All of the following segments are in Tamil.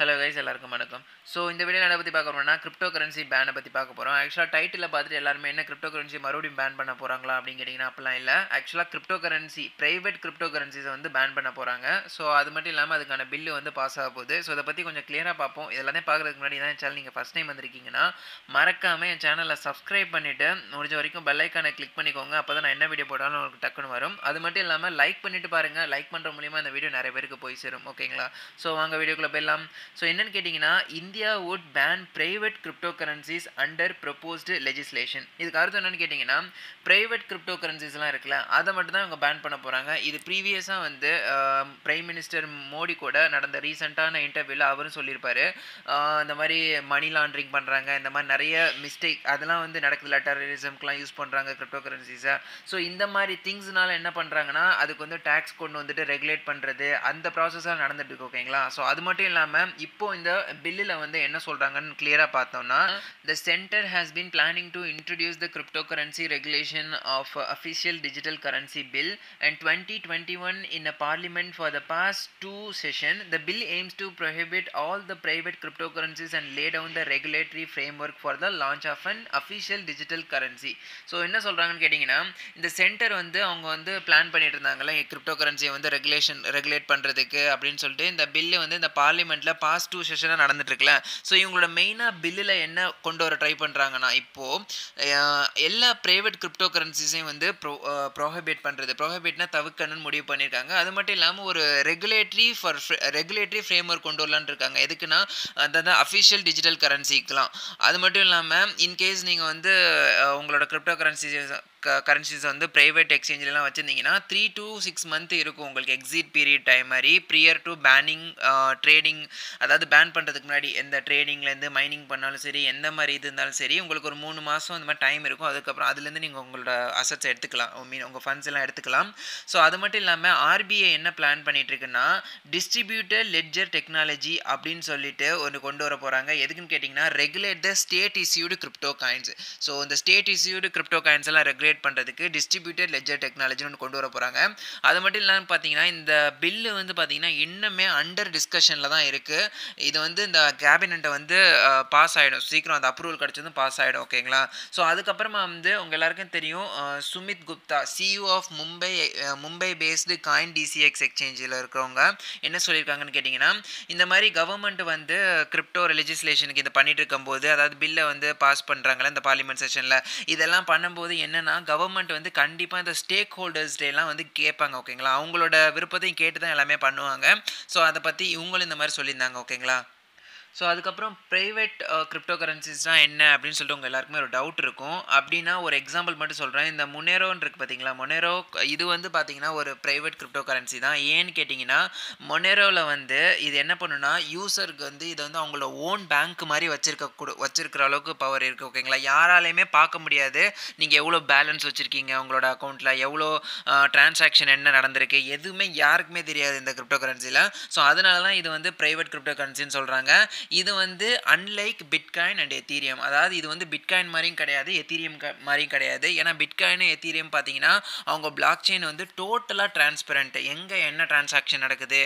ஹலோ கைஸ் எல்லாருக்கும் வணக்கம். ஸோ இந்த வீடியோ என்ன பற்றி பார்க்க போறோம்னா கிரிப்டோ கரன்சி பேனை பற்றி பார்க்க போகிறோம் ஆக்சுவலாக டைட்டில் பார்த்துட்டு எல்லாருமே என்ன கிரிப்டோ கரன்சி மறுபடியும் பேன் பண்ண போகிறாங்களா அப்படின்னு கேட்டிங்கன்னா அப்படிலாம் இல்லை. ஆக்சுவலாக கிரிப்டோ கரன்சி ப்ரைவேட் கிரிப்டோ கரன்சிஸை வந்து பேன் பண்ண போகிறாங்க ஸோ அது மட்டும் இல்லாமல் அதுக்கான பில்லு வந்து பாஸ் ஆக போகுது. ஸோ இதை பற்றி கொஞ்சம் கிளியராக பார்ப்போம். இதெல்லாமே பார்க்குறதுக்கு முன்னாடி தான் சேனல் நீங்கள் ஃபஸ்ட் டைம் வந்திருக்கீங்கன்னா மறக்காமல் என் சேனலை சப்ஸ்கிரைப் பண்ணிவிட்டு முடிஞ்ச வரைக்கும் பெல்லைக்கானை கிளிக் பண்ணிக்கோங்க. அப்போ தான் நான் என்ன வீடியோ போட்டாலும் உங்களுக்கு டக்குன்னு வரும். அது மட்டும் இல்லாமல் லைக் பண்ணிட்டு பாருங்கள் லைக் பண்ணுற மூலியமாக இந்த வீடியோ நிறைய பேருக்கு போய் சேரும். ஓகேங்களா ஸோ வாங்க வீடியோக்குள்ளே போயிடலாம். ஸோ என்னன்னு கேட்டிங்கன்னா India would ban private crypto currencies under proposed legislation இதுக்கு அர்த்தம் என்னன்னு கேட்டிங்கன்னா பிரைவேட் கிரிப்டோ கரன்சிஸ்லாம் இருக்குல்ல அதை மட்டும் தான் இவங்க பேன் பண்ண போகிறாங்க இது ப்ரீவியஸாக வந்து பிரைம் மினிஸ்டர் மோடி கூட நடந்த ரீசெண்டான இன்டர்வியூவில் அவரும் சொல்லியிருப்பார். இந்த மாதிரி மணி லாண்ட்ரிங் பண்ணுறாங்க இந்த மாதிரி நிறைய மிஸ்டேக் அதெல்லாம் வந்து நடக்குதுல டெரரிசம்க்குலாம் யூஸ் பண்ணுறாங்க கிரிப்டோ கரன்சிஸை ஸோ இந்த மாதிரி திங்ஸ்னால என்ன பண்ணுறாங்கன்னா அதுக்கு வந்து டேக்ஸ் கொண்டு வந்துட்டு ரெகுலேட் பண்ணுறது அந்த ப்ராசஸாக நடந்துட்டு இருக்கு ஓகேங்களா ஸோ அது மட்டும் இல்லாமல் இப்போ இந்த பில்லில் வந்து என்ன சொல்கிறாங்கன்னு கிளியராக பார்த்தோம்னா the centre has been planning to introduce the crypto currency regulation of official digital currency bill and twenty twenty one in a parliament for the past two session the bill aims to prohibit all the private crypto currencies and lay down the regulatory framework for the launch of an official digital currency so என்ன சொல்கிறாங்கன்னு கேட்டிங்கன்னா இந்த சென்டர் வந்து அவங்க வந்து பிளான் பண்ணிட்டு இருந்தாங்கல்ல கிரிப்டோ கரன்சியை வந்து ரெகுலேஷன் ரெகுலேட் பண்ணுறதுக்கு அப்படின்னு சொல்லிட்டு இந்த பில்லு வந்து இந்த பார்லிமெண்ட்டில் ஃபாஸ்ட் டூ செஷனாக நடந்துட்டுருக்குல. ஸோ இவங்களோட மெயினாக பில்லில் என்ன கொண்டு வர ட்ரை பண்ணுறாங்கன்னா இப்போது எல்லா ப்ரைவேட் கிரிப்டோ கரன்சிஸையும் வந்து ப்ரோ ப்ரோஹிபிட் பண்ணுறது ப்ரோஹிபிட்னா தவிர்க்கணும்னு முடிவு பண்ணியிருக்காங்க அது மட்டும் இல்லாமல் ஒரு regulatory for regulatory framework கொண்டு வரலான்னு இருக்காங்க. எதுக்குன்னா அதாவது அஃபிஷியல் டிஜிட்டல் கரன்சிக்கெலாம் அது மட்டும் இல்லாமல் இன்கேஸ் நீங்கள் வந்து உங்களோட கிரிப்டோ கரன்சி கரன்சிஸ் வந்து ப்ரைவேட் எக்ஸ்சேஞ்சிலலாம் வச்சுருந்தீங்கன்னா த்ரீ டு சிக்ஸ் மந்த் இருக்கும் உங்களுக்கு எக்ஸிட் பீரியட் டைம் மாதிரி. ப்ரியர் டு பேனிங் ட்ரேடிங் அதாவது பேன் பண்ணுறதுக்கு முன்னாடி எந்த ட்ரேடிங்லேருந்து மைனிங் பண்ணாலும் சரி எந்த மாதிரி இது இருந்தாலும் சரி உங்களுக்கு ஒரு மூணு மாதம் அந்த மாதிரி டைம் இருக்கும். அதுக்கப்புறம் அதுலேருந்து நீங்கள் உங்களோட அசட்ஸ் எடுத்துக்கலாம். மீன் உங்கள் ஃபண்ட்ஸ் எல்லாம் எடுத்துக்கலாம். ஸோ அது மட்டும் இல்லாமல் ஆர்பிஐ என்ன பிளான் பண்ணிகிட்ருக்குன்னா டிஸ்ட்ரிபியூட்டர் லெட்ஜர் டெக்னாலஜி அப்படின்னு சொல்லிட்டு ஒன்று கொண்டு வர போகிறாங்க எதுக்குன்னு கேட்டிங்கன்னா regulate the state issued crypto coins so இந்த ஸ்டேட் இஸ்யூடு கிரிப்டோ காயின்ஸ் எல்லாம் ரெகுலேட் கிரியேட் பண்ணுறதுக்கு டிஸ்ட்ரிபியூட்டட் லெஜர் டெக்னாலஜின்னு ஒன்று கொண்டு வர போகிறாங்க அது மட்டும் இல்லாமல் பார்த்தீங்கன்னா இந்த பில்லு வந்து பார்த்திங்கன்னா இன்னுமே அண்டர் டிஸ்கஷனில் தான் இருக்குது இது வந்து இந்த கேபினெட்டை வந்து பாஸ் ஆகிடும் சீக்கிரம் அந்த அப்ரூவல் கிடச்சதும் பாஸ் ஆகிடும் ஓகேங்களா ஸோ அதுக்கப்புறமா வந்து உங்கள் எல்லாருக்கும் தெரியும் Sumit Gupta CEO of Mumbai Mumbai based CoinDCX எக்ஸ்சேஞ்சில் இருக்கிறவங்க என்ன சொல்லியிருக்காங்கன்னு கேட்டிங்கன்னா இந்த மாதிரி கவர்மெண்ட் வந்து கிரிப்டோ லெஜிஸ்லேஷனுக்கு இதை பண்ணிட்டு இருக்கும்போது அதாவது பில்லை வந்து பாஸ் பண்ணுறாங்களே இந்த பார்லிமெண்ட் செஷனில் இதெல்லாம் பண்ணும்போது என்னென்னா கவர்மெண்ட் வந்து கண்டிப்பாக இந்த ஸ்டேக் ஹோல்டர்ஸ்டேலாம் வந்து கேட்பாங்க ஓகேங்களா அவங்களோட விருப்பத்தையும் கேட்டு தான் எல்லாமே பண்ணுவாங்க. ஸோ அதை பற்றி இவங்களும் இந்த மாதிரி சொல்லியிருந்தாங்க ஓகேங்களா ஸோ அதுக்கப்புறம் ப்ரைவேட் கிரிப்டோ கரன்சிஸ்னால் என்ன அப்படின்னு சொல்லிட்டு உங்கள் எல்லாருக்குமே ஒரு டவுட் இருக்கும். அப்படின்னா ஒரு எக்ஸாம்பிள் மட்டும் சொல்கிறேன் இந்த மொனேரோன்னு இருக்குது பார்த்தீங்களா மொனேரோ இது வந்து பார்த்தீங்கன்னா ஒரு ப்ரைவேட் கிரிப்டோ கரன்சி தான். ஏன்னு கேட்டிங்கன்னா மொனேரோவில் வந்து இது என்ன பண்ணுன்னா யூசருக்கு வந்து இது வந்து அவங்களோட ஓன் பேங்க் மாதிரி வச்சிருக்க கூட வச்சிருக்கிற அளவுக்கு பவர் இருக்குது ஓகேங்களா யாராலையுமே பார்க்க முடியாது. நீங்கள் எவ்வளோ பேலன்ஸ் வச்சுருக்கீங்க உங்களோட அக்கௌண்ட்டில் எவ்வளோ டிரான்சாக்ஷன் என்ன நடந்திருக்கு? எதுவுமே யாருக்குமே தெரியாது இந்த கிரிப்டோ கரன்சியில் ஸோ அதனால தான் இது வந்து ப்ரைவேட் கிரிப்டோ கரன்சின்னு சொல்கிறாங்க இது வந்து அன்லைக் பிட்காயின் அண்ட் எத்தீரியம் அதாவது இது வந்து பிட்காயின் மாதிரியும் கிடையாது எத்தீரியம் க மாதிரியும் கிடையாது. ஏன்னா பிட்காயின் எத்தீரியம் பார்த்தீங்கன்னா அவங்க பிளாக் செயின் வந்து டோட்டலாக டிரான்ஸ்பரண்ட் எங்கே என்ன டிரான்சாக்ஷன் நடக்குது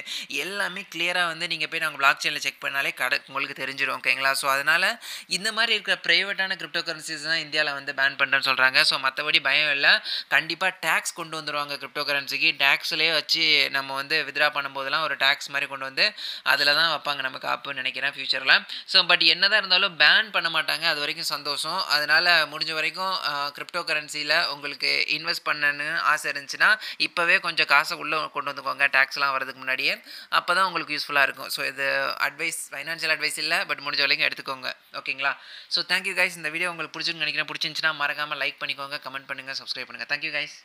எல்லாமே கிளியராக வந்து நீங்கள் போய் நாங்கள் பிளாக் செயினில் செக் பண்ணாலே கடை உங்களுக்கு தெரிஞ்சிடும் ஓகேங்களா ஸோ அதனால் இந்த மாதிரி இருக்கிற ப்ரைவேட்டான கிரிப்டோ கரன்சிஸ் தான் இந்தியாவில் வந்து பேன் பண்ணுறேன்னு சொல்கிறாங்க ஸோ மற்றபடி பயம் இல்லை. கண்டிப்பாக டேக்ஸ் கொண்டு வந்துடுவாங்க கிரிப்டோ கரன்சிக்கு டேக்ஸ்லேயே வச்சு நம்ம வந்து வித்ரா பண்ணும்போதெல்லாம் ஒரு டேக்ஸ் மாதிரி கொண்டு வந்து அதில் தான் வைப்பாங்க நமக்கு அப்புன்னு நினைக்கிறேன். ஃப்யூச்சரில் ஸோ பட் என்னதான் இருந்தாலும் பேன் பண்ண மாட்டாங்க. அது வரைக்கும் சந்தோஷம். அதனால் முடிஞ்ச வரைக்கும் கிரிப்டோ கரன்சியில் உங்களுக்கு இன்வெஸ்ட் பண்ணணும்னு ஆசை இருந்துச்சுன்னா இப்போவே கொஞ்சம் காசை உள்ளே கொண்டு வந்துக்கோங்க. டேக்ஸ்லாம் வரதுக்கு முன்னாடியே. அப்போ தான் உங்களுக்கு யூஸ்ஃபுல்லாக இருக்கும். ஸோ இது அட்வைஸ் ஃபைனான்ஷியல் அட்வைஸ் இல்லை பட் முடிஞ்ச வரைக்கும் எடுத்துக்கோங்க. ஓகேங்களா ஸோ தேங்க்யூ கைஸ் இந்த வீடியோ உங்களுக்கு பிடிச்சிருக்குன்னு நினைக்கிறேன். பிடிச்சிருந்துச்சுன்னா மறக்காமல் லைக் பண்ணிக்கோங்க. கமெண்ட் பண்ணுங்கள் சப்ஸ்கிரைப் பண்ணுங்கள் தேங்க்யூ கைஸ்